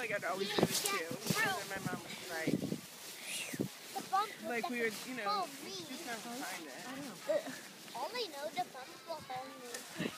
like I'd always do this too. And then my mom was like, like we were, you know, me. just trying to find it. Only know the bump will hold me.